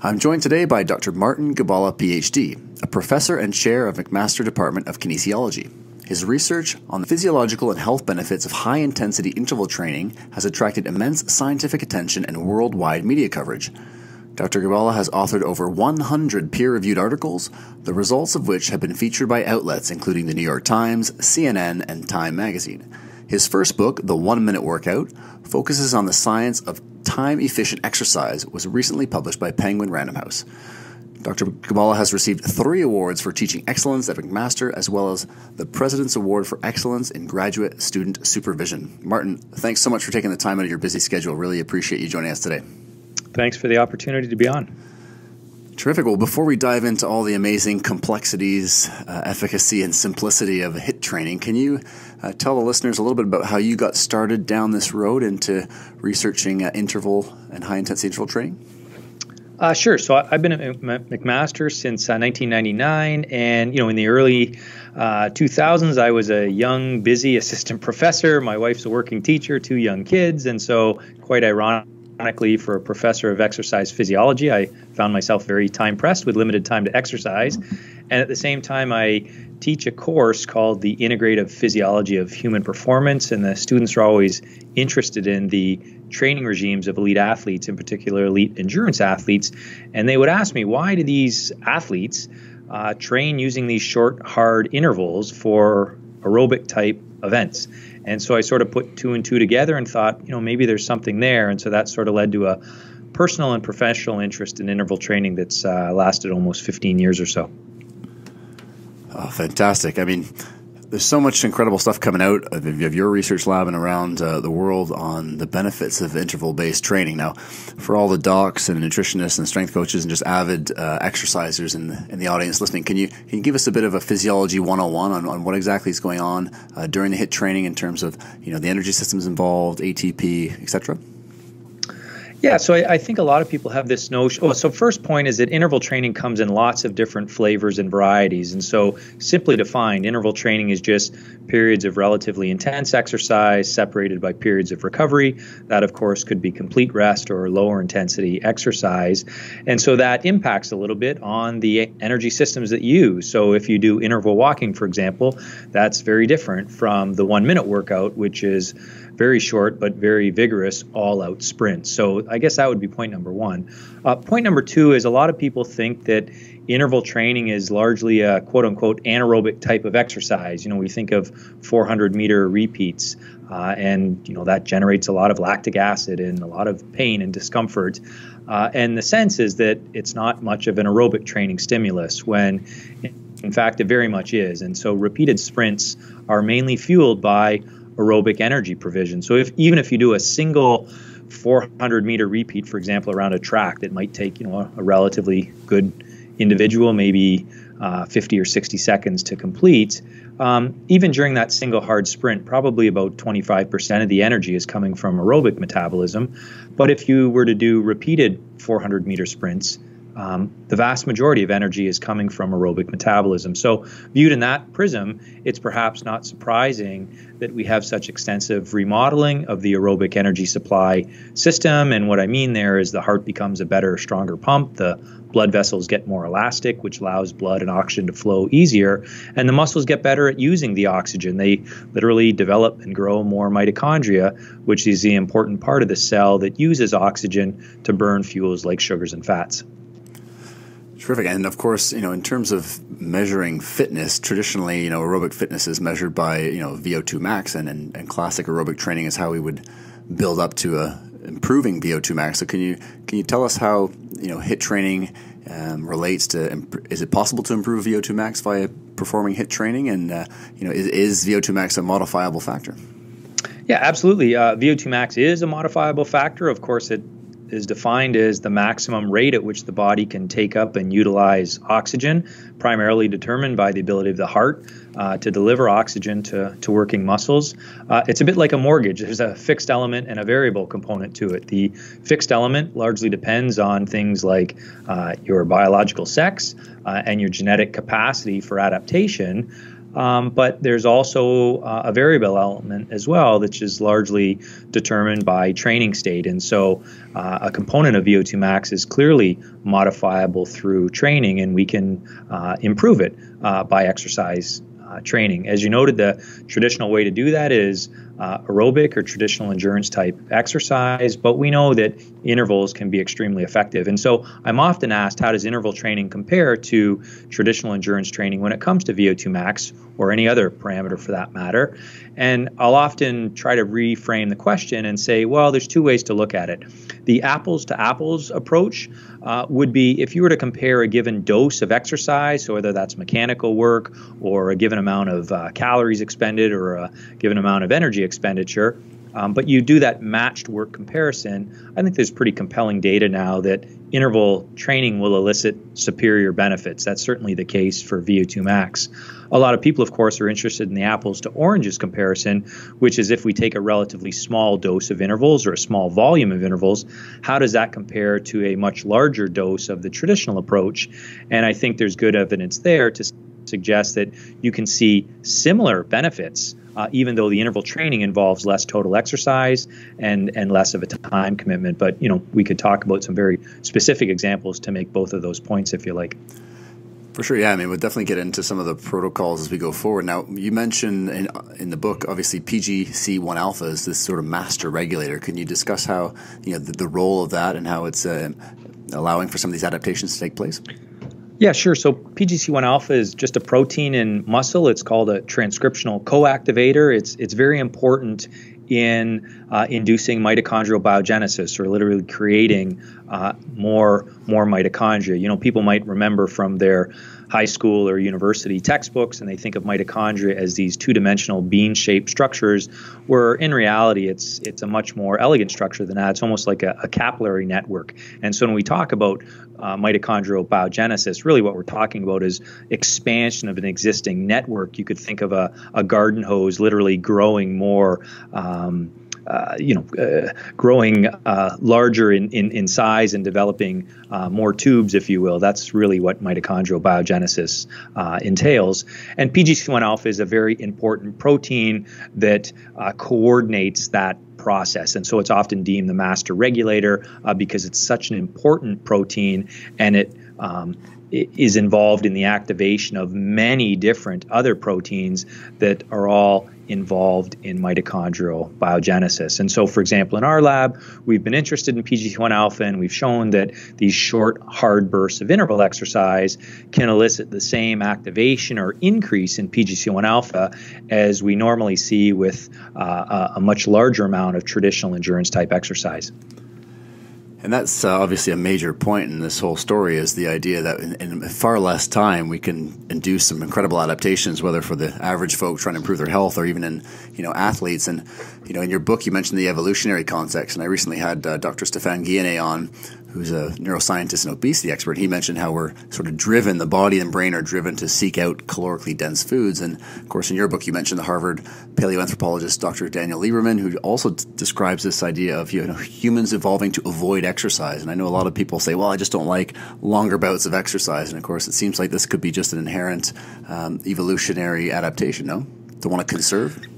I'm joined today by Dr. Martin Gibala, PhD, a professor and chair of McMaster Department of Kinesiology. His research on the physiological and health benefits of high intensity interval training has attracted immense scientific attention and worldwide media coverage. Dr. Gibala has authored over 100 peer reviewed articles, the results of which have been featured by outlets including the New York Times, CNN, and Time magazine. His first book, The One Minute Workout, focuses on the science of time efficient exercise, was recently published by Penguin Random House. Dr. Gibala has received three awards for teaching excellence at McMaster, as well as the President's Award for Excellence in Graduate Student Supervision. Martin, thanks so much for taking the time out of your busy schedule. Really appreciate you joining us today. Thanks for the opportunity to be on. Terrific. Well, before we dive into all the amazing complexities, uh, efficacy, and simplicity of HIIT training, can you uh, tell the listeners a little bit about how you got started down this road into researching uh, interval and high intensity interval training? Uh, sure. So I've been at McMaster since uh, 1999, and you know, in the early uh, 2000s, I was a young, busy assistant professor. My wife's a working teacher, two young kids, and so quite ironically, for a professor of exercise physiology, I found myself very time pressed with limited time to exercise, and at the same time, I teach a course called the Integrative Physiology of Human Performance, and the students are always interested in the training regimes of elite athletes, in particular elite endurance athletes. And they would ask me, why do these athletes uh, train using these short, hard intervals for aerobic type events? And so I sort of put two and two together and thought, you know, maybe there's something there. And so that sort of led to a personal and professional interest in interval training that's uh, lasted almost 15 years or so. Oh, fantastic. I mean, there's so much incredible stuff coming out of, of your research lab and around uh, the world on the benefits of interval based training. Now, for all the docs and nutritionists and strength coaches and just avid uh, exercisers in the, in the audience listening, can you, can you give us a bit of a physiology 101 on, on what exactly is going on uh, during the HIIT training in terms of you know the energy systems involved, ATP, etc.? Yeah, so I, I, think a lot of people have this notion. Oh, so first point is that interval training comes in lots of different flavors and varieties, and so simply defined, interval training is just periods of relatively intense exercise separated by periods of recovery. That, of course, could be complete rest or lower intensity exercise, and so that impacts a little bit on the energy systems that you use. So if you do interval walking, for example, that's very different from the one-minute workout, which is very short but very vigorous all out sprint. So I guess that would be point number one. Uh, point number two is a lot of people think that interval training is largely a quote unquote anaerobic type of exercise. You know, we think of 400 meter repeats, uh, and you know that generates a lot of lactic acid and a lot of pain and discomfort. Uh, and the sense is that it's not much of an aerobic training stimulus when in fact it very much is. And so repeated sprints are mainly fueled by aerobic energy provision. So if even if you do a single 400 meter repeat, for example, around a track that might take you know a, a relatively good individual, maybe uh, 50 or 60 seconds to complete. Um, even during that single hard sprint, probably about 25% of the energy is coming from aerobic metabolism. But if you were to do repeated 400 meter sprints, um, the vast majority of energy is coming from aerobic metabolism. So, viewed in that prism, it's perhaps not surprising that we have such extensive remodeling of the aerobic energy supply system. And what I mean there is the heart becomes a better, stronger pump, the blood vessels get more elastic, which allows blood and oxygen to flow easier, and the muscles get better at using the oxygen. They literally develop and grow more mitochondria, which is the important part of the cell that uses oxygen to burn fuels like sugars and fats. Terrific. And of course, you know, in terms of measuring fitness, traditionally, you know, aerobic fitness is measured by, you know, VO2 max and, and, and classic aerobic training is how we would build up to a improving VO2 max. So can you can you tell us how, you know, HIIT training um, relates to is it possible to improve VO2 max via performing HIIT training and uh, you know, is, is VO2 max a modifiable factor? Yeah, absolutely. Uh, VO2 max is a modifiable factor. Of course, it is defined as the maximum rate at which the body can take up and utilize oxygen, primarily determined by the ability of the heart uh, to deliver oxygen to, to working muscles. Uh, it's a bit like a mortgage. There's a fixed element and a variable component to it. The fixed element largely depends on things like uh, your biological sex uh, and your genetic capacity for adaptation. Um, but there's also uh, a variable element as well, which is largely determined by training state. And so uh, a component of VO2 max is clearly modifiable through training, and we can uh, improve it uh, by exercise uh, training. As you noted, the traditional way to do that is uh, aerobic or traditional endurance type exercise, but we know that intervals can be extremely effective. And so I'm often asked, how does interval training compare to traditional endurance training when it comes to VO2 max or any other parameter for that matter? And I'll often try to reframe the question and say, well, there's two ways to look at it. The apples to apples approach uh, would be if you were to compare a given dose of exercise, so whether that's mechanical work or a given amount of uh, calories expended or a given amount of energy expenditure, um, but you do that matched work comparison, I think there's pretty compelling data now that interval training will elicit superior benefits. That's certainly the case for VO2 max. A lot of people, of course, are interested in the apples to oranges comparison, which is if we take a relatively small dose of intervals or a small volume of intervals, how does that compare to a much larger dose of the traditional approach? And I think there's good evidence there to suggest that you can see similar benefits uh, even though the interval training involves less total exercise and and less of a time commitment. But you know, we could talk about some very specific examples to make both of those points, if you like. For sure, yeah. I mean, we'll definitely get into some of the protocols as we go forward. Now, you mentioned in, in the book, obviously, PGC1 alpha is this sort of master regulator. Can you discuss how, you know, the, the role of that and how it's uh, allowing for some of these adaptations to take place? Yeah, sure. So PGC1 alpha is just a protein in muscle. It's called a transcriptional coactivator. It's it's very important in uh, inducing mitochondrial biogenesis or literally creating uh, more more mitochondria. You know, people might remember from their high school or university textbooks and they think of mitochondria as these two-dimensional bean-shaped structures where in reality it's it's a much more elegant structure than that. It's almost like a, a capillary network. And so when we talk about uh, mitochondrial biogenesis really what we're talking about is expansion of an existing network. You could think of a, a garden hose literally growing more um, you know, uh, growing uh, larger in, in, in, size and developing uh, more tubes, if you will. That's really what mitochondrial biogenesis uh, entails. And PGC1 alpha is a very important protein that coordinates that process. And so it's often deemed the master regulator because it's such an important protein and it um, is involved in the activation of many different other proteins that are all involved in mitochondrial biogenesis. And so, for example, in our lab, we've been interested in PGC1 alpha and we've shown that these short, hard bursts of interval exercise can elicit the same activation or increase in PGC1 alpha as we normally see with uh, a much larger amount of traditional endurance type exercise. And that's uh, obviously a major point in this whole story is the idea that in, in, far less time we can induce some incredible adaptations, whether for the average folk trying to improve their health or even in you know athletes. And you know in your book you mentioned the evolutionary context, and I recently had uh, Dr. Stefan Guyenet on, who's a neuroscientist and obesity expert, he mentioned how we're sort of driven, the body and brain are driven to seek out calorically dense foods. And of course, in your book, you mentioned the Harvard paleoanthropologist Dr. Daniel Lieberman, who also describes this idea of you know humans evolving to avoid exercise. And I know a lot of people say, well, I just don't like longer bouts of exercise. And of course, it seems like this could be just an inherent um, evolutionary adaptation, no? To want to conserve?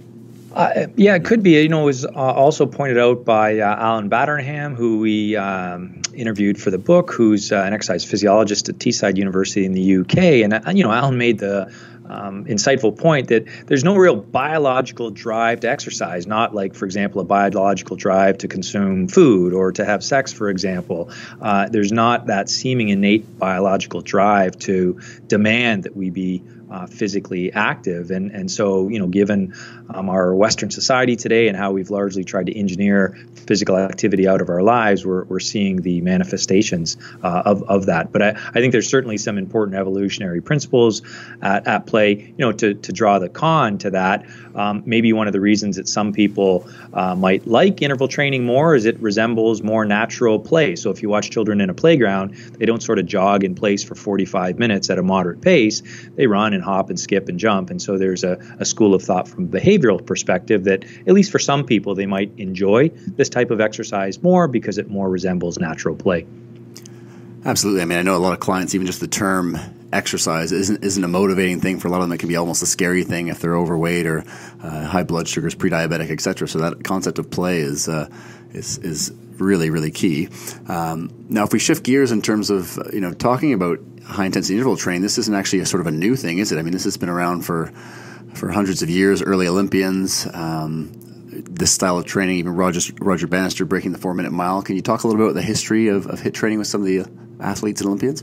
Uh, yeah, it could be. You know, it was uh, also pointed out by uh, Alan Batterham, who we um, interviewed for the book, who's uh, an exercise physiologist at Teesside University in the UK. And, uh, you know, Alan made the um, insightful point that there's no real biological drive to exercise, not like, for example, a biological drive to consume food or to have sex, for example. Uh, there's not that seeming innate biological drive to demand that we be uh, physically active. And, and so, you know, given um, our Western society today and how we've largely tried to engineer physical activity out of our lives, we're, we're seeing the manifestations uh, of, of that. But I, I think there's certainly some important evolutionary principles at, at play, you know, to, to draw the con to that. Um, maybe one of the reasons that some people uh, might like interval training more is it resembles more natural play. So if you watch children in a playground, they don't sort of jog in place for 45 minutes at a moderate pace. They run and hop and skip and jump. And so there's a, a school of thought from behavioral perspective that, at least for some people, they might enjoy this type of exercise more because it more resembles natural play. Absolutely. I mean, I know a lot of clients, even just the term exercise isn't isn't a motivating thing for a lot of them. It can be almost a scary thing if they're overweight or uh, high blood sugars, pre-diabetic, etc. So that concept of play is uh, is is really really key. Um, now, if we shift gears in terms of you know talking about high intensity interval training, this isn't actually a sort of a new thing, is it? I mean, this has been around for for hundreds of years. Early Olympians. Um, this style of training, even Roger, Roger Bannister breaking the four minute mile. Can you talk a little bit about the history of, of HIIT training with some of the athletes and Olympians?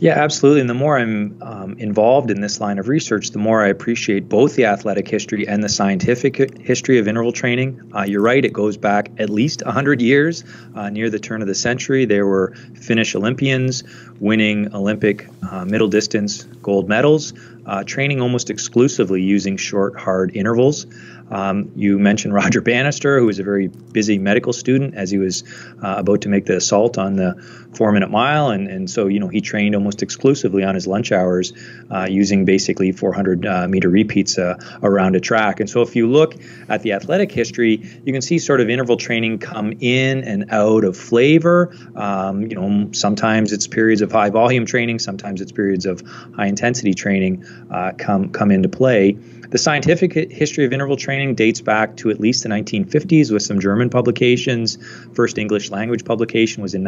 Yeah, absolutely. And the more I'm um, involved in this line of research, the more I appreciate both the athletic history and the scientific history of interval training. Uh, you're right, it goes back at least 100 years. Uh, near the turn of the century, there were Finnish Olympians winning Olympic uh, middle distance gold medals, uh, training almost exclusively using short, hard intervals. Um, you mentioned Roger Bannister, who was a very busy medical student as he was uh, about to make the assault on the four minute mile. And, and so, you know, he trained almost exclusively on his lunch hours uh, using basically 400 uh, meter repeats uh, around a track. And so, if you look at the athletic history, you can see sort of interval training come in and out of flavor. Um, you know, sometimes it's periods of high volume training, sometimes it's periods of high intensity training uh, come, come into play. The scientific history of interval training dates back to at least the 1950s with some German publications. First English language publication was in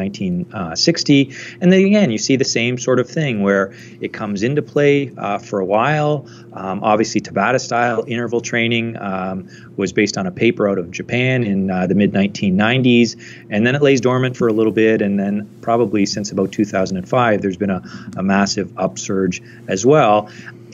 1960. And then again, you see the same sort of thing where it comes into play uh, for a while. Um, obviously, Tabata style interval training um, was based on a paper out of Japan in uh, the mid 1990s. And then it lays dormant for a little bit. And then, probably since about 2005, there's been a, a massive upsurge as well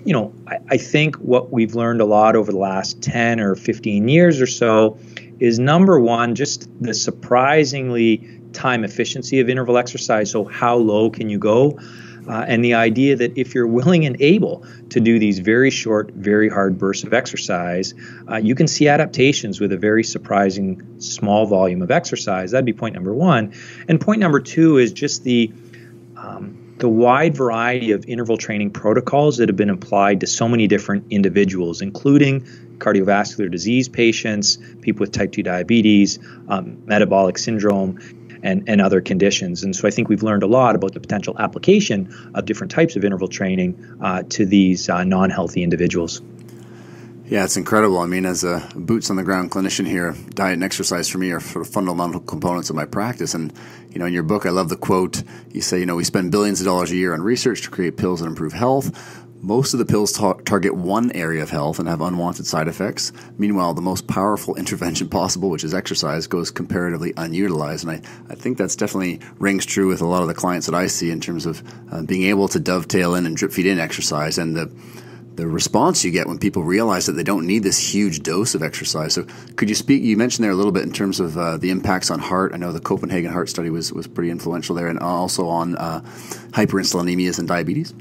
you know, I, I, think what we've learned a lot over the last 10 or 15 years or so is number one, just the surprisingly time efficiency of interval exercise. So, how low can you go? Uh, and the idea that if you're willing and able to do these very short, very hard bursts of exercise, uh, you can see adaptations with a very surprising small volume of exercise. That'd be point number one. And point number two is just the um, the wide variety of interval training protocols that have been applied to so many different individuals, including cardiovascular disease patients, people with type 2 diabetes, um, metabolic syndrome, and, and other conditions. And so I think we've learned a lot about the potential application of different types of interval training uh, to these uh, non healthy individuals. Yeah, it's incredible. I mean, as a boots on the ground clinician here, diet and exercise for me are sort of fundamental components of my practice. And, you know, in your book, I love the quote. You say, you know, we spend billions of dollars a year on research to create pills that improve health. Most of the pills ta- target one area of health and have unwanted side effects. Meanwhile, the most powerful intervention possible, which is exercise, goes comparatively unutilized. And I, I think that's definitely rings true with a lot of the clients that I see in terms of uh, being able to dovetail in and drip feed in exercise and the the response you get when people realize that they don't need this huge dose of exercise. So, could you speak? You mentioned there a little bit in terms of uh, the impacts on heart. I know the Copenhagen Heart Study was was pretty influential there, and also on uh, hyperinsulinemias and diabetes.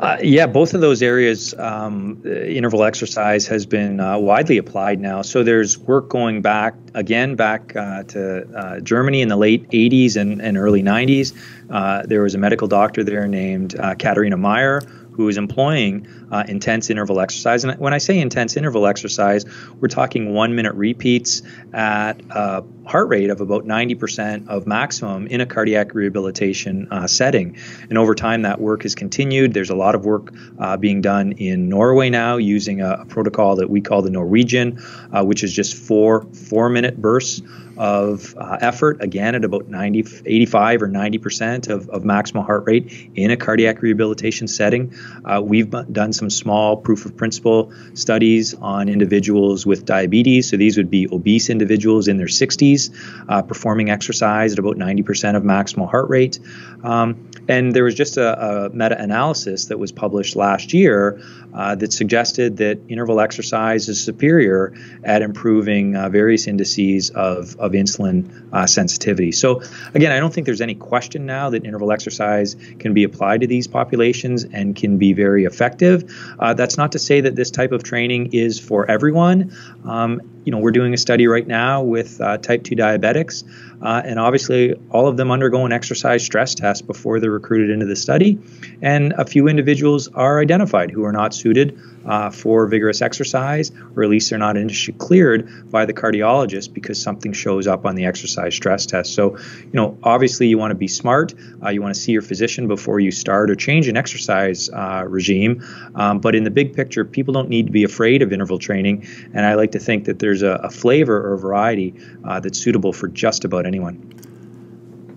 Uh, yeah, both of those areas, um, interval exercise has been uh, widely applied now. So there's work going back again back uh, to uh, Germany in the late 80s and, and early 90s. Uh, there was a medical doctor there named uh, Katharina Meyer who is employing uh, intense interval exercise. And when I say intense interval exercise, we're talking one minute repeats at a heart rate of about 90% of maximum in a cardiac rehabilitation uh, setting. And over time, that work has continued. There's a lot of work uh, being done in Norway now using a, a, protocol that we call the Norwegian, uh, which is just four four minute bursts of uh, effort, again at about 90, 85 or 90% of, of maximal heart rate in a cardiac rehabilitation setting. Uh, we've done some small proof of principle studies on individuals with diabetes. So these would be obese individuals in their 60s uh, performing exercise at about 90% of maximal heart rate. Um, and there was just a, a meta analysis that was published last year uh, that suggested that interval exercise is superior at improving uh, various indices of, of insulin uh, sensitivity. So, again, I don't think there's any question now that interval exercise can be applied to these populations and can be very effective. Uh, that's not to say that this type of training is for everyone. Um, you know, we're doing a study right now with uh, type 2 diabetics, uh, and obviously all of them undergo an exercise stress test before they're recruited into the study. And a few individuals are identified who are not suited uh, for vigorous exercise, or at least they're not industry cleared by the cardiologist because something shows up on the exercise stress test. So, you know, obviously you want to be smart. Uh, you want to see your physician before you start or change an exercise uh, regime. Um, but in the big picture, people don't need to be afraid of interval training. And I like to think that there's a, a flavor or a variety uh, that's suitable for just about anyone.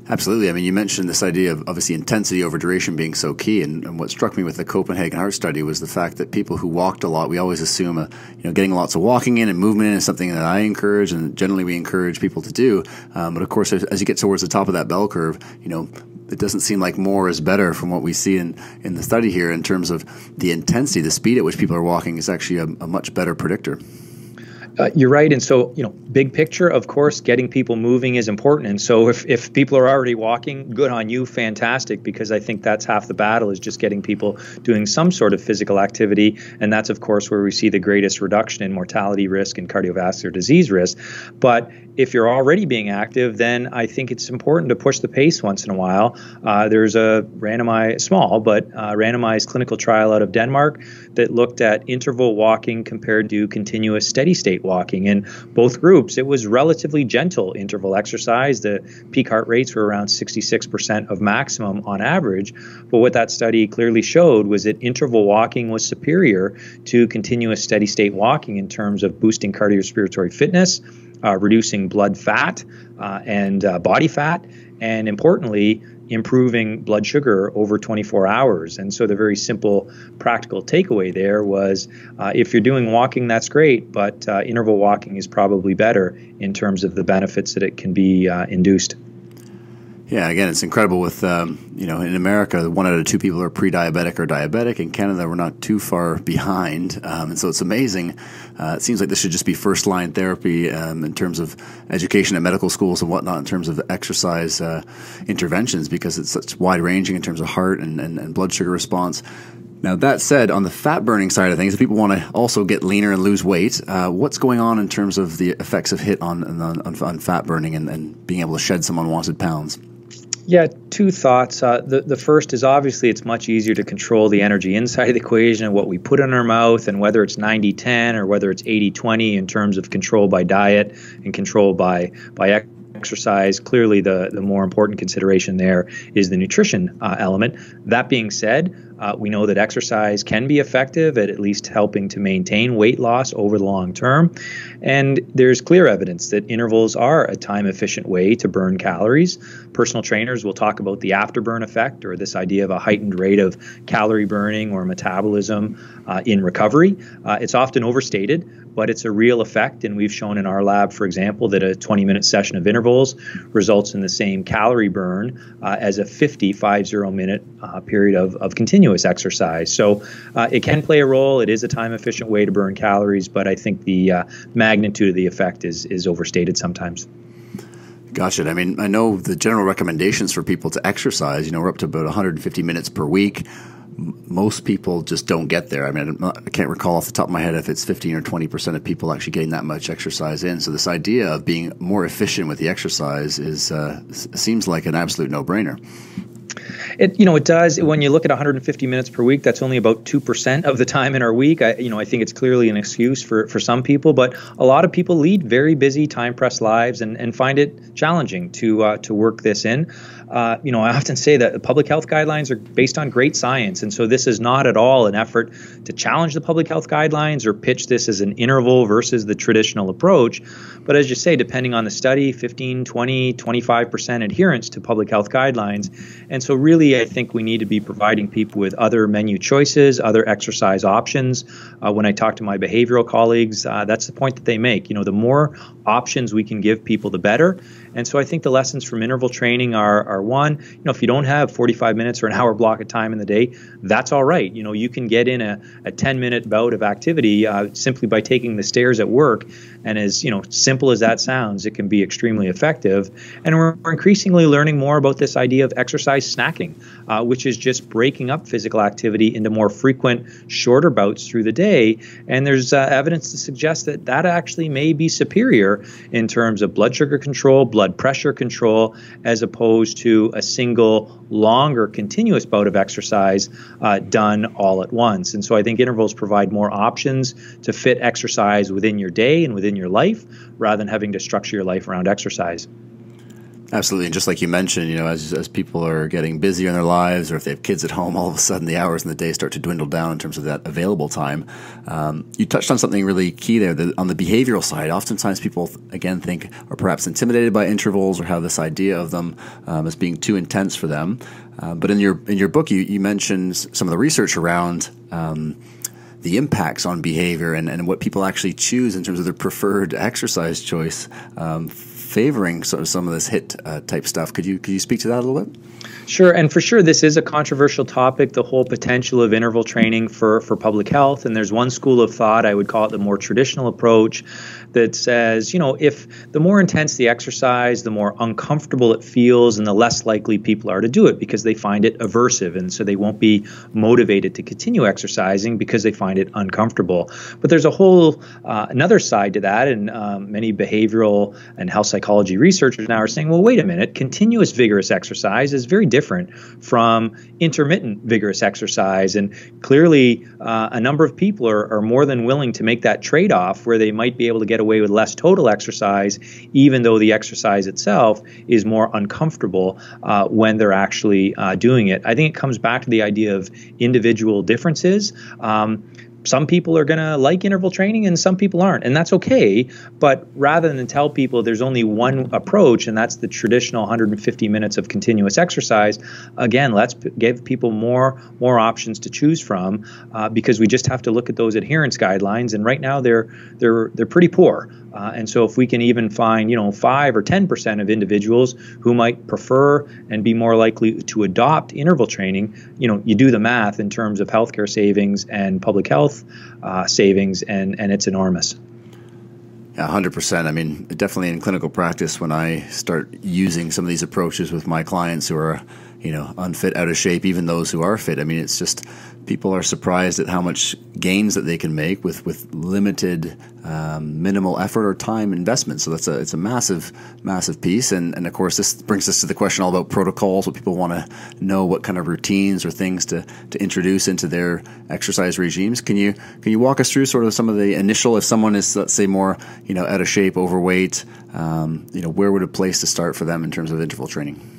Absolutely. I mean, you mentioned this idea of obviously intensity over duration being so key, and, and, what struck me with the Copenhagen Heart Study was the fact that people who walked a lot, we always assume, a, you know, getting lots of walking in and movement is something that I encourage, and generally we encourage people to do. Um, but of course, as, as, you get towards the top of that bell curve, you know, it doesn't seem like more is better from what we see in, in the study here in terms of the intensity, the speed at which people are walking is actually a, a much better predictor. Uh, you're right. And so, you know, big picture, of course, getting people moving is important. And so, if, if people are already walking, good on you, fantastic, because I think that's half the battle is just getting people doing some sort of physical activity. And that's, of course, where we see the greatest reduction in mortality risk and cardiovascular disease risk. But if you're already being active, then I think it's important to push the pace once in a while. Uh, there's a randomized, small, but uh, randomized clinical trial out of Denmark that looked at interval walking compared to continuous steady state walking. In both groups, it was relatively gentle interval exercise. The peak heart rates were around 66% of maximum on average. But what that study clearly showed was that interval walking was superior to continuous steady state walking in terms of boosting cardiorespiratory fitness uh, reducing blood fat uh, and uh, body fat, and importantly, improving blood sugar over 24 hours. And so the very simple practical takeaway there was uh, if you're doing walking, that's great, but uh, interval walking is probably better in terms of the benefits that it can be uh, induced. Yeah, again, it's incredible. With um, you know, in America, one out of two people are pre-diabetic or diabetic. In Canada, we're not too far behind, um, and so it's amazing. Uh, it seems like this should just be first-line therapy um, in terms of education at medical schools and whatnot, in terms of exercise uh, interventions, because it's such wide-ranging in terms of heart and, and, and blood sugar response. Now, that said, on the fat burning side of things, if people want to also get leaner and lose weight, uh, what's going on in terms of the effects of HIIT on, on, on fat burning and, and, being able to shed some unwanted pounds? Yeah, two thoughts. Uh, the the first is obviously it's much easier to control the energy inside the equation and what we put in our mouth, and whether it's 90-10 or whether it's 80-20 in terms of control by diet and control by by exercise. Clearly, the, the more important consideration there is the nutrition uh, element. That being said, uh, we know that exercise can be effective at at least helping to maintain weight loss over the long term. And there's clear evidence that intervals are a time efficient way to burn calories. Personal trainers will talk about the afterburn effect or this idea of a heightened rate of calorie burning or metabolism uh, in recovery. Uh, it's often overstated but it's a real effect. And we've shown in our lab, for example, that a 20 minute session of intervals results in the same calorie burn uh, as a 50, 50 minute uh, period of, of continuous exercise. So uh, it can play a role. It is a time efficient way to burn calories, but I think the uh, magnitude of the effect is, is overstated sometimes. Gotcha. I mean, I know the general recommendations for people to exercise, you know, we're up to about 150 minutes per week most people just don't get there. I mean, I can't recall off the top of my head if it's 15 or 20 percent of people actually getting that much exercise in. So this idea of being more efficient with the exercise is uh, seems like an absolute no-brainer. It you know it does when you look at 150 minutes per week. That's only about two percent of the time in our week. I you know I think it's clearly an excuse for for some people, but a lot of people lead very busy, time pressed lives and and find it challenging to uh, to work this in. Uh, you know, I often say that the public health guidelines are based on great science. And so this is not at all an effort to challenge the public health guidelines or pitch this as an interval versus the traditional approach. But as you say, depending on the study, 15, 20, 25% adherence to public health guidelines. And so, really, I think we need to be providing people with other menu choices, other exercise options. Uh, when I talk to my behavioral colleagues, uh, that's the point that they make. You know, the more options we can give people, the better. And so I think the lessons from interval training are, are one, you know, if you don't have 45 minutes or an hour block of time in the day, that's all right. You know, you can get in a, a 10 minute bout of activity uh, simply by taking the stairs at work. And as, you know, simple as that sounds, it can be extremely effective. And we're, we're increasingly learning more about this idea of exercise snacking, uh, which is just breaking up physical activity into more frequent, shorter bouts through the day. And there's uh, evidence to suggest that that actually may be superior in terms of blood sugar control, blood pressure control, as opposed to a single longer continuous bout of exercise uh, done all at once. And so I think intervals provide more options to fit exercise within your day and within your life rather than having to structure your life around exercise. Absolutely, and just like you mentioned, you know, as as people are getting busier in their lives, or if they have kids at home, all of a sudden the hours in the day start to dwindle down in terms of that available time. Um, you touched on something really key there. On the behavioral side, oftentimes people again think are perhaps intimidated by intervals or have this idea of them um, as being too intense for them. Uh, but in your in your book, you you mentioned some of the research around. Um, the impacts on behavior and, and what people actually choose in terms of their preferred exercise choice um, favoring sort of some of this HIIT uh, type stuff. Could you could you speak to that a little bit? Sure, and for sure, this is a controversial topic. The whole potential of interval training for for public health, and there's one school of thought. I would call it the more traditional approach that says, you know, if the more intense the exercise, the more uncomfortable it feels, and the less likely people are to do it because they find it aversive, and so they won't be motivated to continue exercising because they find it uncomfortable. But there's a whole uh, another side to that, and um, many behavioral and health psychology researchers now are saying, well, wait a minute, continuous vigorous exercise is very different from intermittent vigorous exercise, and clearly uh, a number of people are, are more than willing to make that trade-off where they might be able to get away with less total exercise, even though the exercise itself is more uncomfortable uh, when they're actually uh, doing it. I think it comes back to the idea of individual differences. Um, some people are going to like interval training and some people aren't and that's okay. But rather than tell people there's only one approach and that's the traditional 150 minutes of continuous exercise again let's p- give people more more options to choose from uh, because we just have to look at those adherence guidelines and right now they're they're they're pretty poor. Uh, and so if we can even find, you know, 5 or 10% of individuals who might prefer and be more likely to adopt interval training, you know, you do the math in terms of healthcare savings and public health uh, savings, and, and it's enormous. Yeah, 100%. I mean, definitely in clinical practice, when I start using some of these approaches with my clients who are, you know, unfit, out of shape, even those who are fit, I mean, it's just people are surprised at how much gains that they can make with with limited um, minimal effort or time investment. So that's a it's a massive massive piece. And and of course this brings us to the question all about protocols. What people want to know what kind of routines or things to to introduce into their exercise regimes. Can you can you walk us through sort of some of the initial if someone is let's say more you know out of shape, overweight, um, you know where would a place to start for them in terms of interval training?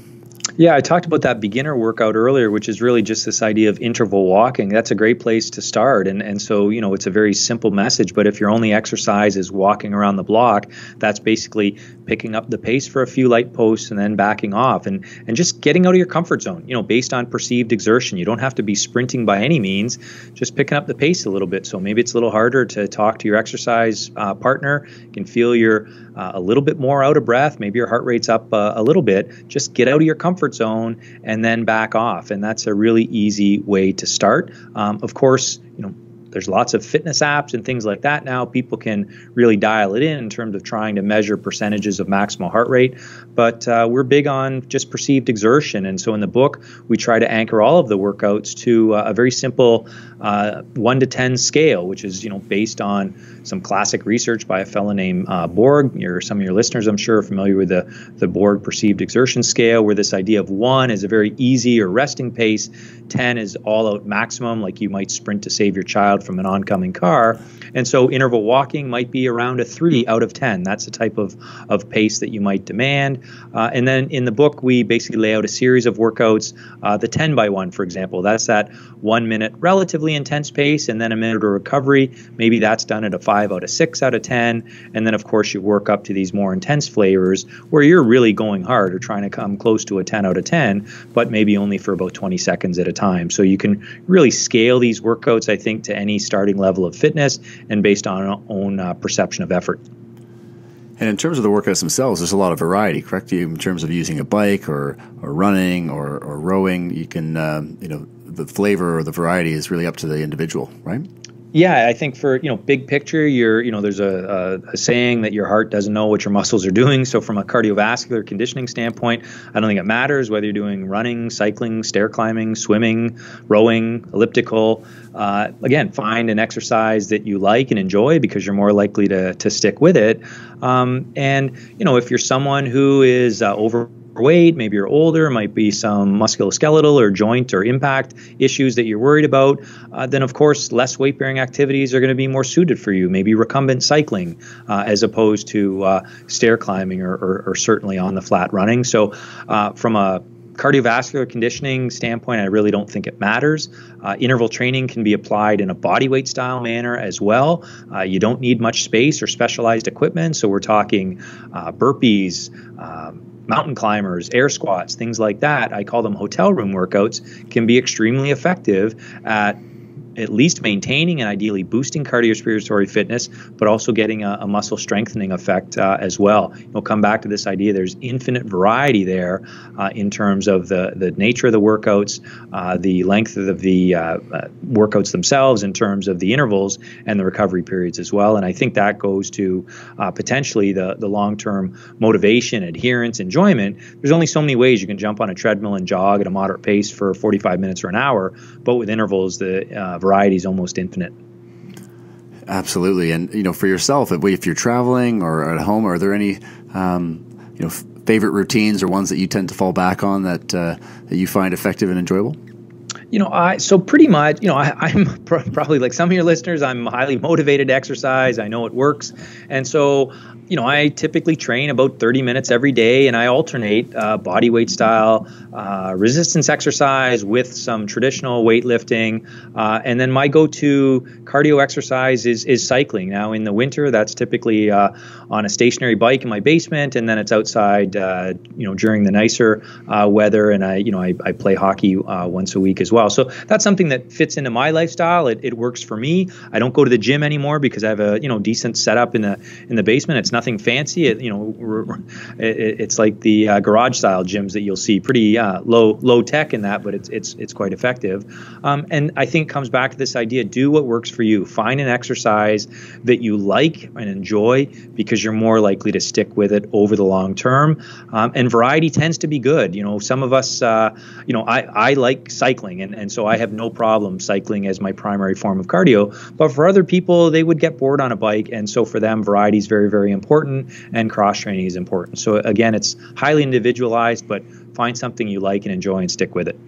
Yeah, I talked about that beginner workout earlier, which is really just this idea of interval walking. That's a great place to start. And and so, you know, it's a very simple message, but if your only exercise is walking around the block, that's basically picking up the pace for a few light posts and then backing off and and just getting out of your comfort zone, you know, based on perceived exertion. You don't have to be sprinting by any means, just picking up the pace a little bit. So maybe it's a little harder to talk to your exercise uh, partner. You can feel you're uh, a little bit more out of breath, maybe your heart rate's up uh, a little bit. Just get out of your comfort comfort zone and then back off. And that's a really easy way to start. Um, of course, you know, there's lots of fitness apps and things like that now. People can really dial it in in terms of trying to measure percentages of maximal heart rate. But uh, we're big on just perceived exertion. And so in the book, we try to anchor all of the workouts to uh, a very simple uh, 1 to 10 scale, which is you know based on some classic research by a fellow named uh, Borg. Your, some of your listeners, I'm sure, are familiar with the, the Borg perceived exertion scale, where this idea of 1 is a very easy or resting pace, 10 is all out maximum, like you might sprint to save your child from an oncoming car. And so interval walking might be around a 3 out of 10. That's the type of, of pace that you might demand. Uh, and then in the book, we basically lay out a series of workouts. Uh, the 10 by 1, for example, that's that one minute relatively intense pace and then a minute of recovery. Maybe that's done at a five out of six out of 10. And then, of course, you work up to these more intense flavors where you're really going hard or trying to come close to a 10 out of 10, but maybe only for about 20 seconds at a time. So you can really scale these workouts, I think, to any starting level of fitness and based on our own uh, perception of effort. And in terms of the workouts themselves, there's a lot of variety, correct? You in terms of using a bike or, or running or, or rowing, you can, um, you know, the flavor or the variety is really up to the individual, right? Yeah, I think for you know big picture, you're you know there's a, a, a, saying that your heart doesn't know what your muscles are doing. So from a cardiovascular conditioning standpoint, I don't think it matters whether you're doing running, cycling, stair climbing, swimming, rowing, elliptical. Uh, again, find an exercise that you like and enjoy because you're more likely to to stick with it. Um, and you know if you're someone who is uh, over overweight, maybe you're older, might be some musculoskeletal or joint or impact issues that you're worried about, uh, then of course less weight bearing activities are going to be more suited for you. Maybe recumbent cycling uh, as opposed to uh, stair climbing or, or, or, certainly on the flat running. So uh, from a cardiovascular conditioning standpoint, I really don't think it matters. Uh, interval training can be applied in a body weight style manner as well. Uh, you don't need much space or specialized equipment. So we're talking uh, burpees. Um, mountain climbers, air squats, things like that. I call them hotel room workouts, can be extremely effective at at least maintaining and ideally boosting cardiorespiratory fitness, but also getting a, a muscle strengthening effect uh, as well. We'll come back to this idea there's infinite variety there uh, in terms of the, the nature of the workouts, uh, the length of the uh, uh, workouts themselves, in terms of the intervals and the recovery periods as well. And I think that goes to uh, potentially the, the long term motivation, adherence, enjoyment. There's only so many ways you can jump on a treadmill and jog at a moderate pace for 45 minutes or an hour, but with intervals, the variety is almost infinite. Absolutely, and you know, for yourself, if you're traveling or at home, are there any um, you know favorite routines or ones that you tend to fall back on that uh, that you find effective and enjoyable? You know, I so pretty much, you know, I, am pr- probably like some of your listeners. I'm highly motivated to exercise. I know it works, and so you know, I typically train about 30 minutes every day, and I alternate uh, body weight style uh, resistance exercise with some traditional weightlifting. Uh, and then my go-to cardio exercise is is cycling. Now in the winter, that's typically uh, on a stationary bike in my basement, and then it's outside, uh, you know, during the nicer uh, weather. And I, you know, I, I play hockey once a week as well. So that's something that fits into my lifestyle. It, it works for me. I don't go to the gym anymore because I have a you know decent setup in the in the basement. It's nothing fancy. It, you know, it, it's like the uh, garage style gyms that you'll see, pretty uh, low low tech in that, but it's it's it's quite effective. Um, and I think comes back to this idea: do what works for you. Find an exercise that you like and enjoy because you're more likely to stick with it over the long term. Um, and variety tends to be good. You know, some of us, uh, you know, I I like cycling, and and so I have no problem cycling as my primary form of cardio. But for other people, they would get bored on a bike, and so for them, variety is very very important and cross training is important. So again, it's highly individualized, but find something you like and enjoy and stick with it.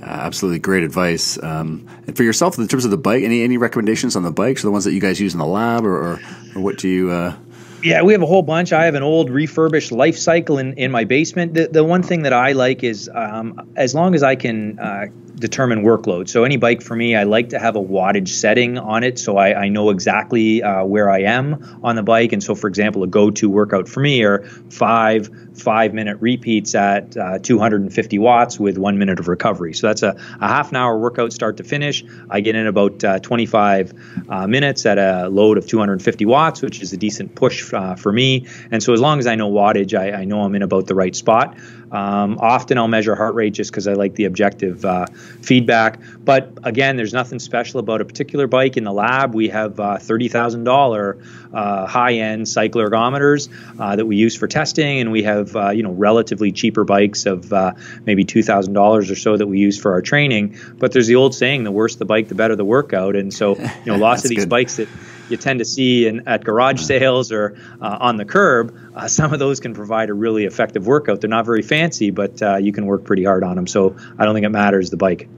Uh, absolutely great advice. Um, and for yourself, in terms of the bike, any any recommendations on the bikes, or the ones that you guys use in the lab, or, or, or what do you? Uh... Yeah, we have a whole bunch. I have an old refurbished life cycle in, in my basement. The, the one thing that I like is um, as long as I can uh, determine workload. So any bike for me, I like to have a wattage setting on it, so I, I know exactly uh, where I am on the bike. And so, for example, a go-to workout for me are five five-minute repeats at uh, 250 watts with one minute of recovery. So that's a, a half an hour workout start to finish. I get in about uh, 25 uh, minutes at a load of 250 watts, which is a decent push uh, for me. And so, as long as I know wattage, I, I know I'm in about the right spot. Um, often I'll measure heart rate just because I like the objective uh, feedback. But again, there's nothing special about a particular bike. In the lab, we have uh, $30,000 uh, high-end cycle ergometers uh, that we use for testing, and we have uh, you know relatively cheaper bikes of uh, maybe $2,000 or so that we use for our training. But there's the old saying: the worse the bike, the better the workout. And so you know, lots of these good. bikes that you tend to see in, at garage sales or uh, on the curb, uh, some of those can provide a really effective workout. They're not very fancy, but uh, you can work pretty hard on them. So I don't think it matters the bike.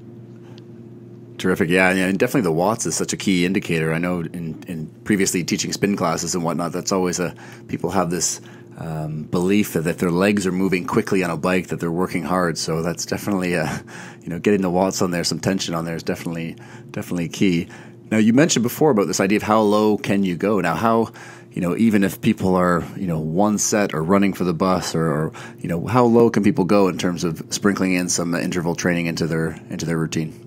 Terrific, yeah, and definitely the watts is such a key indicator. I know in, in previously teaching spin classes and whatnot, that's always a people have this um, belief that if their legs are moving quickly on a bike, that they're working hard. So that's definitely a, you know, getting the watts on there, some tension on there is definitely definitely key. Now, you mentioned before about this idea of how low can you go. Now, how, you know, even if people are, you know, one set or running for the bus or, or, you know, how low can people go in terms of sprinkling in some interval training into their into their routine?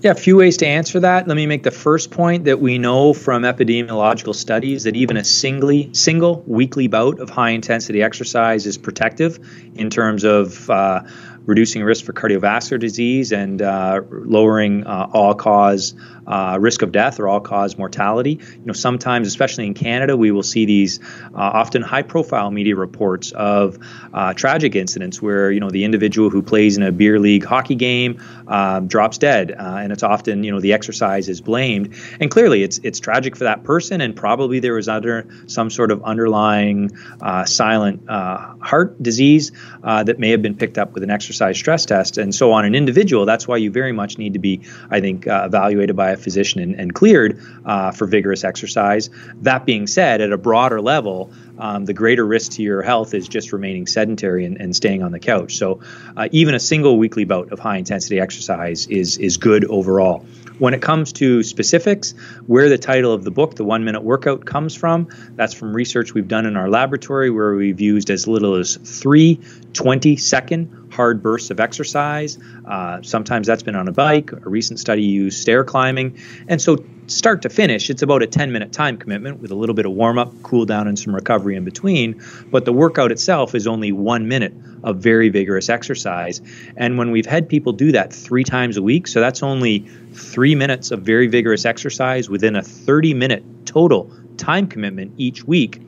Yeah, a few ways to answer that. Let me make the first point that we know from epidemiological studies that even a singly, single weekly bout of high intensity exercise is protective in terms of uh, reducing risk for cardiovascular disease and uh, lowering uh, all cause uh, risk of death or all cause mortality. You know, sometimes, especially in Canada, we will see these uh, often high profile media reports of uh, tragic incidents where, you know, the individual who plays in a beer league hockey game um, drops dead. Uh, and it's often, you know, the exercise is blamed. And clearly it's, it's tragic for that person. And probably there was under some sort of underlying silent heart disease that may have been picked up with an exercise stress test. And so, on an individual, that's why you very much need to be, I think, uh, evaluated by a physician and, and cleared uh, for vigorous exercise. That being said, at a broader level, um, the greater risk to your health is just remaining sedentary and, and staying on the couch. So, uh, even a single weekly bout of high intensity exercise is is good overall. When it comes to specifics, where the title of the book, The One Minute Workout, comes from, that's from research we've done in our laboratory where we've used as little as three 20 second hard bursts of exercise. Uh, sometimes that's been on a bike. A recent study used stair climbing. And so, start to finish, it's about a 10 minute time commitment with a little bit of warm up, cool down, and some recovery in between. But the workout itself is only one minute of very vigorous exercise. And when we've had people do that three times a week, so that's only three minutes of very vigorous exercise within a 30 minute total time commitment each week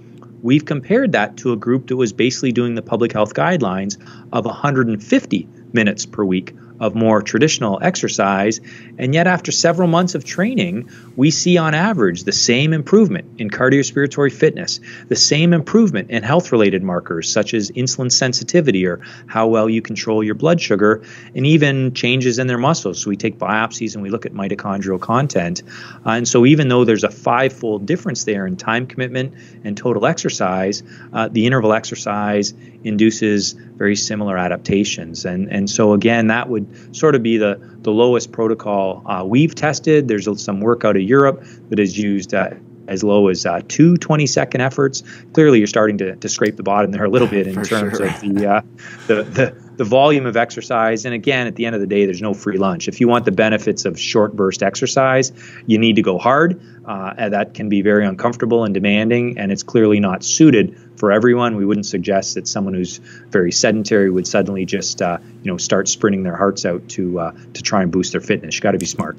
We've compared that to a group that was basically doing the public health guidelines of 150 minutes per week of more traditional exercise. And yet, after several months of training, we see on average the same improvement in cardiorespiratory fitness, the same improvement in health related markers such as insulin sensitivity or how well you control your blood sugar, and even changes in their muscles. So, we take biopsies and we look at mitochondrial content. Uh, and so, even though there's a five fold difference there in time commitment and total exercise, uh, the interval exercise induces very similar adaptations. And, and so, again, that would sort of be the, the lowest protocol uh, we've tested. There's some work out of Europe that is used uh, as low as uh, two 20 second efforts. Clearly, you're starting to, to scrape the bottom there a little bit in terms sure. of the, uh, the, the the volume of exercise. And again, at the end of the day, there's no free lunch. If you want the benefits of short burst exercise, you need to go hard. Uh, and that can be very uncomfortable and demanding, and it's clearly not suited for everyone. We wouldn't suggest that someone who's very sedentary would suddenly just, uh, you know, start sprinting their hearts out to uh, to try and boost their fitness. You got to be smart.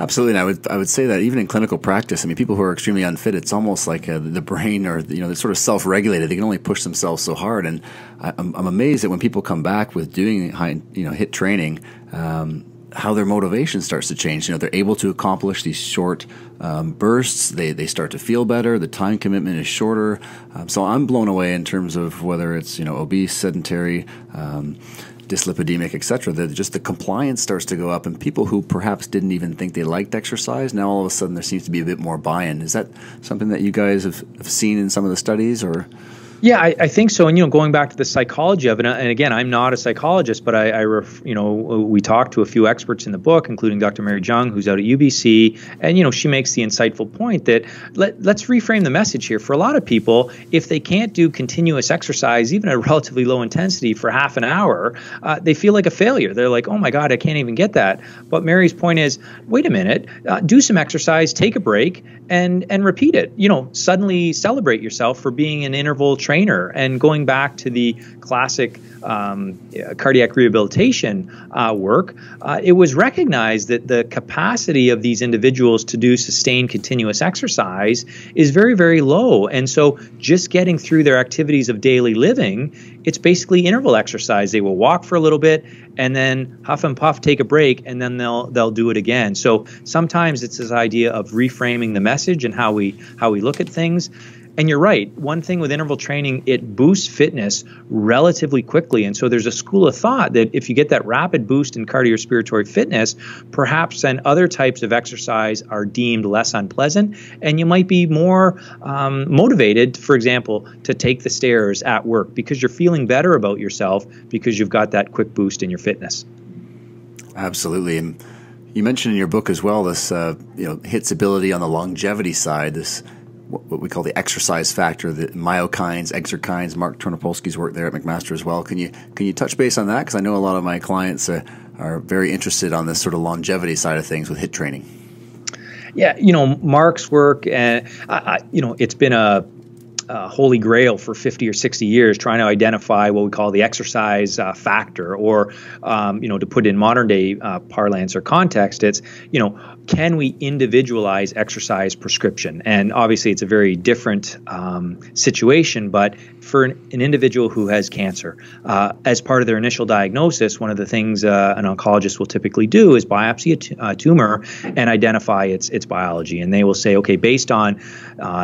Absolutely, and I would I would say that even in clinical practice, I mean, people who are extremely unfit, it's almost like uh, the brain or you know they're sort of self regulated. They can only push themselves so hard, and I, am amazed that when people come back with doing high you know HIIT training. Um, how their motivation starts to change. You know, they're able to accomplish these short um, bursts. They, they start to feel better. The time commitment is shorter. Um, so I'm blown away in terms of whether it's you know obese, sedentary, um, dyslipidemic, etc., that just the compliance starts to go up, and people who perhaps didn't even think they liked exercise now all of a sudden there seems to be a bit more buy-in. Is that something that you guys have, have seen in some of the studies, or? Yeah, I, I, think so. And you know, going back to the psychology of it, and again, I'm not a psychologist, but I, I ref, you know, we talked to a few experts in the book, including Dr. Mary Jung, who's out at UBC, and you know, she makes the insightful point that let, let's reframe the message here. For a lot of people, if they can't do continuous exercise, even at relatively low intensity, for half an hour, uh, they feel like a failure. They're like, oh my God, I can't even get that. But Mary's point is, wait a minute, uh, do some exercise, take a break, and and repeat it. You know, suddenly celebrate yourself for being an interval trainer and going back to the classic um, cardiac rehabilitation uh, work. Uh, it was recognized that the capacity of these individuals to do sustained continuous exercise is very very low, and so just getting through their activities of daily living, it's basically interval exercise. They will walk for a little bit and then huff and puff take a break and then they'll they'll do it again so sometimes it's this idea of reframing the message and how we how we look at things and you're right. One thing with interval training, it boosts fitness relatively quickly. And so there's a school of thought that if you get that rapid boost in cardiorespiratory fitness, perhaps then other types of exercise are deemed less unpleasant. And you might be more um, motivated, for example, to take the stairs at work because you're feeling better about yourself because you've got that quick boost in your fitness. Absolutely. And you mentioned in your book as well this, uh, you know, HIIT's ability on the longevity side, this what we call the exercise factor, the myokines, exerkines. Mark Tarnopolsky's work there at McMaster as well. Can you can you touch base on that? Because I know a lot of my clients uh, are very interested on this sort of longevity side of things with HIIT training. Yeah, you know, Mark's work, and I, you know, it's been a uh, holy grail for 50 or 60 years, trying to identify what we call the exercise uh, factor, or um, you know, to put in modern day uh, parlance or context, it's you know, can we individualize exercise prescription? And obviously, it's a very different um, situation, but for an, an, individual who has cancer, uh, as part of their initial diagnosis, one of the things uh, an oncologist will typically do is biopsy a uh, tumor and identify its its biology, and they will say, okay, based on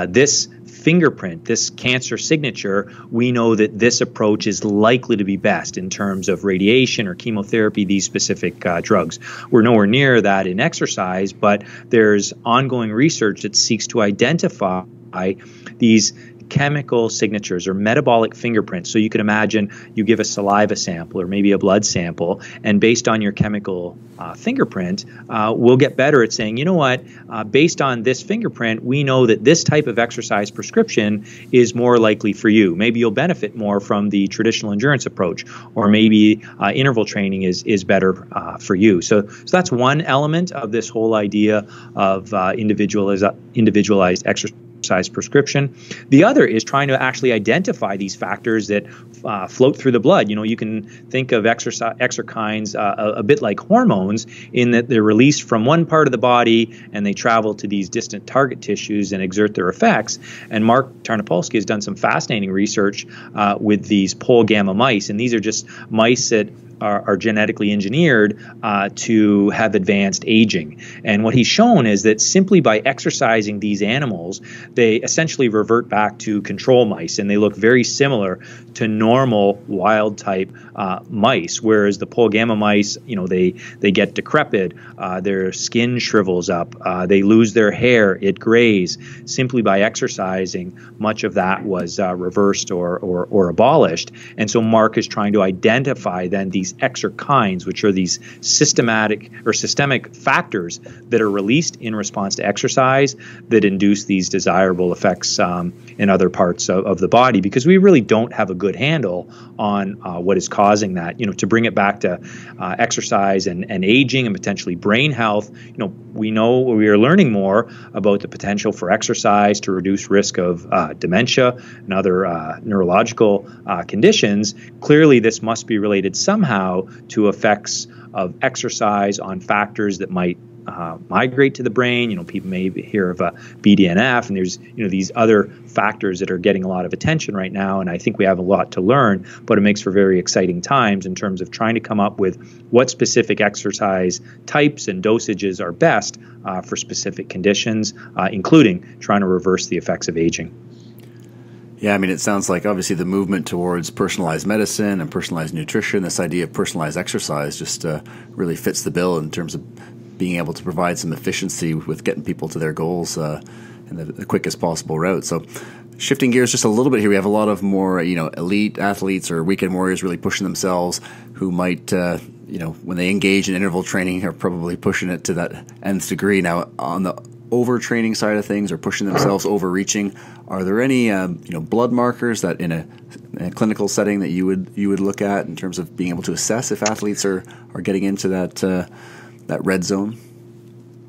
this fingerprint, this cancer signature, we know that this approach is likely to be best in terms of radiation or chemotherapy, these specific uh, drugs. We're nowhere near that in exercise, but there's ongoing research that seeks to identify these chemical signatures or metabolic fingerprints. So you can imagine you give a saliva sample or maybe a blood sample, and based on your chemical uh, fingerprint, uh, we'll get better at saying, you know what, uh, based on this fingerprint, we know that this type of exercise prescription is more likely for you. Maybe you'll benefit more from the traditional endurance approach, or maybe uh, interval training is is better uh, for you. So, so that's one element of this whole idea of uh, individualized individualized exercise exercise prescription. The other is trying to actually identify these factors that uh, float through the blood. You know, you can think of exercise exerkines uh, a, a, bit like hormones in that they're released from one part of the body and they travel to these distant target tissues and exert their effects. And Mark Tarnopolsky has done some fascinating research uh, with these pol gamma mice, and these are just mice that are, are genetically engineered uh, to have advanced aging. And what he's shown is that simply by exercising these animals, they essentially revert back to control mice, and they look very similar to normal wild type uh, mice. Whereas the pol gamma mice, you know, they they get decrepit, uh, their skin shrivels up, uh, they lose their hair, it grays. Simply by exercising, much of that was uh, reversed or, or or abolished. And so Mark is trying to identify then these these exerkines, which are these systematic or systemic factors that are released in response to exercise that induce these desirable effects um, in other parts of, of, the body because we really don't have a good handle on uh, what is causing that. You know, to bring it back to uh, exercise and, and aging and potentially brain health, you know, we know we are learning more about the potential for exercise to reduce risk of uh, dementia and other uh, neurological uh, conditions. Clearly, this must be related somehow to effects of exercise on factors that might uh, migrate to the brain. You know, people may hear of a BDNF, and there's you know these other factors that are getting a lot of attention right now. And I think we have a lot to learn, but it makes for very exciting times in terms of trying to come up with what specific exercise types and dosages are best uh, for specific conditions, uh, including trying to reverse the effects of aging. Yeah, I mean, it sounds like obviously the movement towards personalized medicine and personalized nutrition, this idea of personalized exercise, just uh, really fits the bill in terms of being able to provide some efficiency with getting people to their goals uh, in the, the, quickest possible route. So, shifting gears just a little bit here, we have a lot of more you know elite athletes or weekend warriors really pushing themselves who might. Uh, you know, when they engage in interval training, are probably pushing it to that nth degree. Now, on the overtraining side of things, or pushing themselves, overreaching, are there any um, you know blood markers that in a, in a, clinical setting that you would you would look at in terms of being able to assess if athletes are are getting into that uh, that red zone?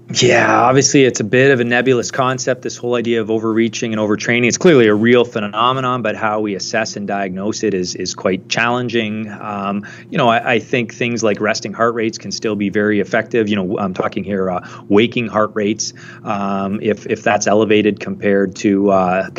Yeah, obviously it's a bit of a nebulous concept, this whole idea of overreaching and overtraining. It's clearly a real phenomenon, but how we assess and diagnose it is, is quite challenging. Um, you know, I, I, think things like resting heart rates can still be very effective. You know, I'm talking here uh, waking heart rates, um, if, if that's elevated compared to uh,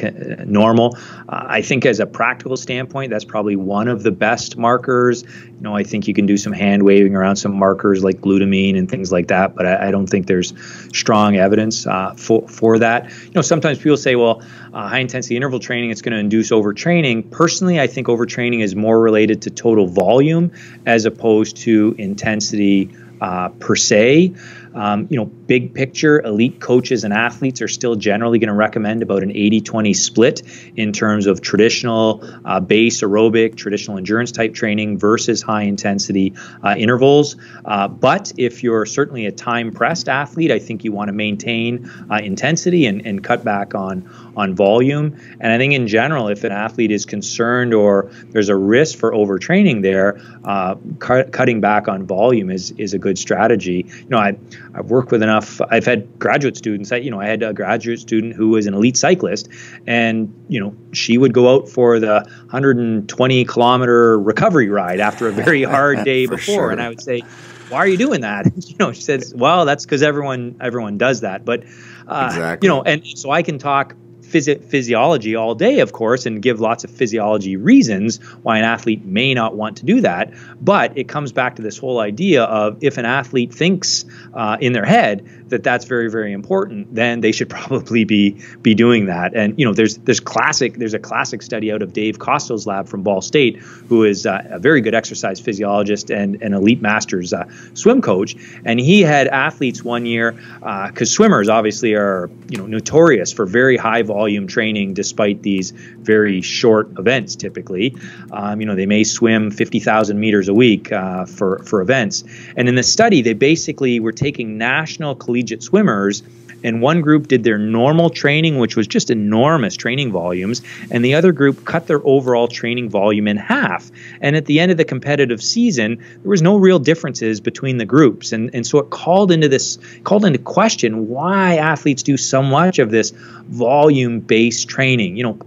normal. Uh, I think as a practical standpoint, that's probably one of the best markers. You know, I think you can do some hand waving around some markers like glutamine and things like that, but I, I don't think there's strong evidence uh, for for that. You know, sometimes people say, well, uh, high intensity interval training it's going to induce overtraining. Personally, I think overtraining is more related to total volume as opposed to intensity uh, per se. Um, you know, big picture, elite coaches and athletes are still generally going to recommend about an 80 20 split in terms of traditional uh, base aerobic, traditional endurance type training versus high intensity uh, intervals. Uh, but if you're certainly a time pressed athlete, I think you want to maintain uh, intensity and, and cut back on, on volume. And I think in general, if an athlete is concerned or there's a risk for overtraining there, uh, cu- cutting back on volume is, is a good strategy. You know, I, I've worked with enough, I've had graduate students, I, you know, I had a graduate student who was an elite cyclist and, you know, she would go out for the 120 kilometer recovery ride after a very hard day before. Sure. And I would say, why are you doing that? you know, she says, well, that's because everyone everyone does that. But uh, exactly. you know, and so I can talk phys- physiology all day, of course, and give lots of physiology reasons why an athlete may not want to do that. But it comes back to this whole idea of if an athlete thinks uh, in their head that that's very very important, then they should probably be be doing that. And you know, there's there's classic there's a classic study out of Dave Costill's lab from Ball State, who is uh, a very good exercise physiologist and an elite masters uh, swim coach, and he had athletes one year because uh, swimmers obviously are you know notorious for very high volume training despite these very short events typically. Um, you know, they may swim 50,000 meters a week uh, for for events, and in the study they basically were taking national collegiate swimmers and one group did their normal training, which was just enormous training volumes, and the other group cut their overall training volume in half. And at the end of the competitive season, there was no real differences between the groups. And, and so it called into this, called into question why athletes do so much of this volume based training. You know,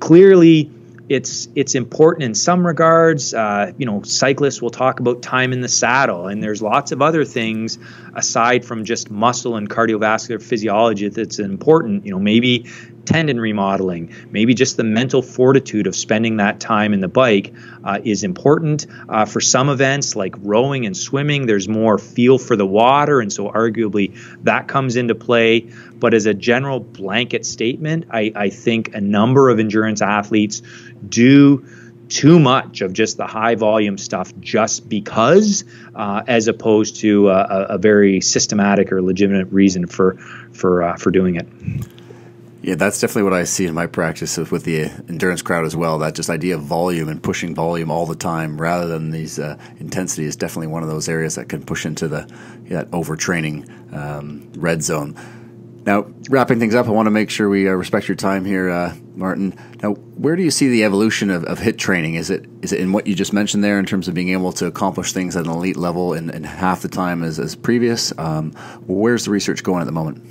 clearly it's it's important in some regards. Uh, you know, cyclists will talk about time in the saddle, and there's lots of other things aside from just muscle and cardiovascular physiology that's important. You know, maybe tendon remodeling, maybe just the mental fortitude of spending that time in the bike uh, is important. Uh, for some events like rowing and swimming, there's more feel for the water, and so arguably that comes into play. But as a general blanket statement, I, I think a number of endurance athletes do too much of just the high volume stuff just because, uh, as opposed to a, a, very systematic or legitimate reason for for uh, for doing it. Yeah, that's definitely what I see in my practice with the endurance crowd as well. That just idea of volume and pushing volume all the time rather than these uh, intensity is definitely one of those areas that can push into the that overtraining um, red zone. Now, wrapping things up, I want to make sure we uh, respect your time here, uh, Martin. Now, where do you see the evolution of, of HIIT training? Is it is it in what you just mentioned there in terms of being able to accomplish things at an elite level in, in half the time as, as previous? Um, where's the research going at the moment?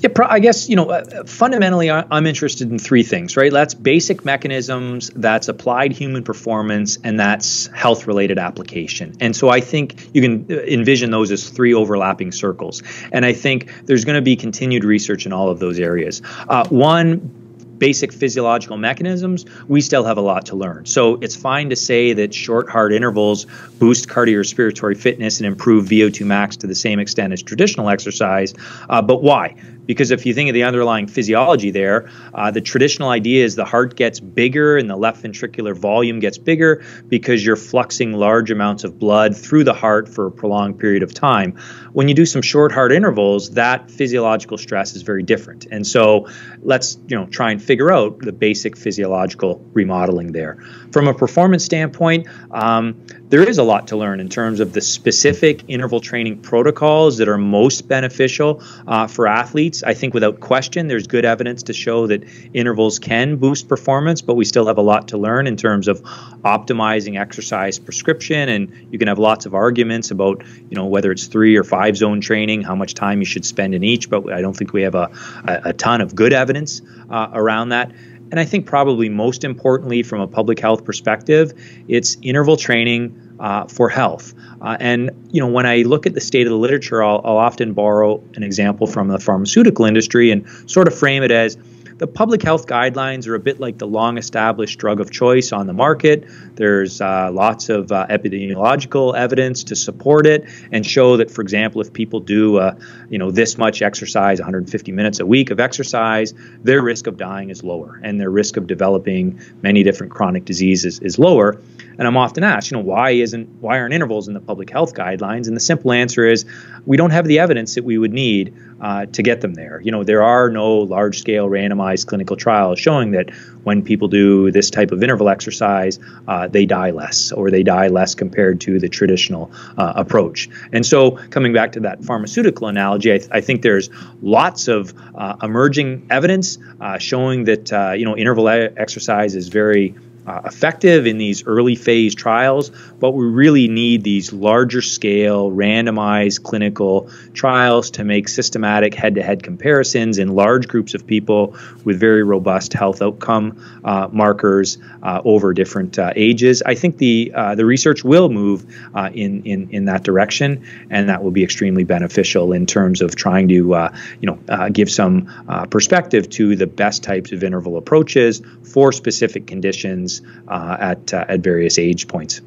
Yeah, I guess you know uh, fundamentally, I'm interested in three things, right? That's basic mechanisms, that's applied human performance, and that's health-related application. And so I think you can uh, envision those as three overlapping circles. And I think there's going to be continued research in all of those areas. Uh, one basic physiological mechanisms, we still have a lot to learn. So it's fine to say that short, hard intervals boost cardiorespiratory fitness and improve VO2 max to the same extent as traditional exercise. Uh, but why? Because if you think of the underlying physiology there, uh, the traditional idea is the heart gets bigger and the left ventricular volume gets bigger because you're fluxing large amounts of blood through the heart for a prolonged period of time. When you do some short heart intervals, that physiological stress is very different. And so let's you know try and figure out the basic physiological remodeling there. From a performance standpoint, um, there is a lot to learn in terms of the specific interval training protocols that are most beneficial uh, for athletes. I think without question, there's good evidence to show that intervals can boost performance, but we still have a lot to learn in terms of optimizing exercise prescription. And you can have lots of arguments about, you know, whether it's three or five zone training, how much time you should spend in each. But I don't think we have a, a, a ton of good evidence uh, around that. And I think probably most importantly, from a public health perspective, it's interval training uh, for health. Uh, and you know, when I look at the state of the literature, I'll, I'll often borrow an example from the pharmaceutical industry and sort of frame it as the public health guidelines are a bit like the long established drug of choice on the market. There's uh, lots of uh, epidemiological evidence to support it and show that, for example, if people do, uh, you know, this much exercise, 150 minutes a week of exercise, their risk of dying is lower and their risk of developing many different chronic diseases is lower. And I'm often asked, you know, why isn't why aren't intervals in the public health guidelines? And the simple answer is we don't have the evidence that we would need uh, to get them there. You know, there are no large-scale randomized clinical trials showing that when people do this type of interval exercise, uh, they die less or they die less compared to the traditional uh, approach. And so, coming back to that pharmaceutical analogy, I, th- I think there's lots of uh, emerging evidence uh, showing that you know interval exercise is very uh, effective in these early phase trials, but we really need these larger scale, randomized clinical trials to make systematic head to head comparisons in large groups of people with very robust health outcome uh, markers uh, over different uh, ages. I think the, uh, the research will move uh, in, in, in that direction, and that will be extremely beneficial in terms of trying to you know, give some perspective to the best types of interval approaches for specific conditions uh, at uh, at various age points.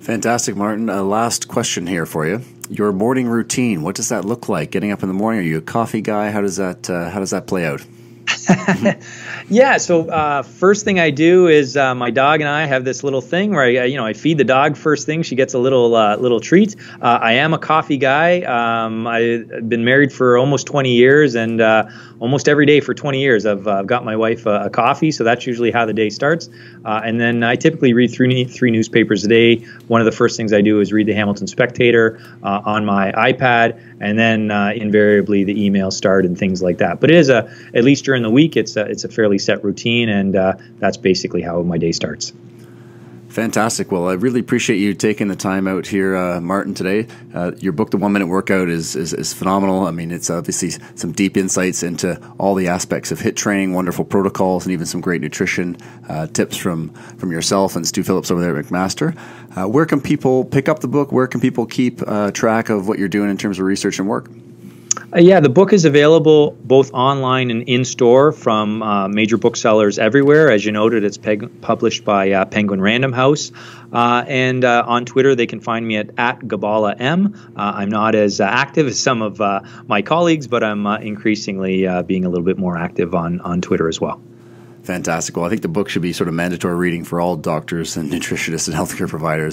Fantastic, Martin. Uh, last question here for you. Your morning routine. What does that look like? Getting up in the morning. Are you a coffee guy? How does that uh, How does that play out? yeah. So uh, first thing I do is uh, my dog and I have this little thing where I, you know, I feed the dog first thing. She gets a little uh, little treat. Uh, I am a coffee guy. Um, I've been married for almost 20 years, and uh, almost every day for 20 years, I've, uh, got my wife a, a, coffee. So that's usually how the day starts. and then I typically read three three newspapers a day. One of the first things I do is read the Hamilton Spectator on my iPad, and then invariably the emails start and things like that. But it is a at least during the week, it's a, it's a fairly set routine, and uh, that's basically how my day starts. Fantastic. Well, I really appreciate you taking the time out here, uh, Martin, today. Uh, your book, The One Minute Workout, is, is, is, phenomenal. I mean, it's obviously some deep insights into all the aspects of HIIT training, wonderful protocols, and even some great nutrition uh, tips from, from yourself and Stu Phillips over there at McMaster. Uh, where can people pick up the book? Where can people keep uh, track of what you're doing in terms of research and work? Uh, yeah, the book is available both online and in store from uh, major booksellers everywhere. As you noted, it's peg- published by uh, Penguin Random House. Uh, and uh, on Twitter, they can find me at, at Gibala M. Uh, I'm not as active as some of my colleagues, but I'm increasingly being a little bit more active on, on Twitter as well. Fantastic. Well, I think the book should be sort of mandatory reading for all doctors and nutritionists and healthcare providers.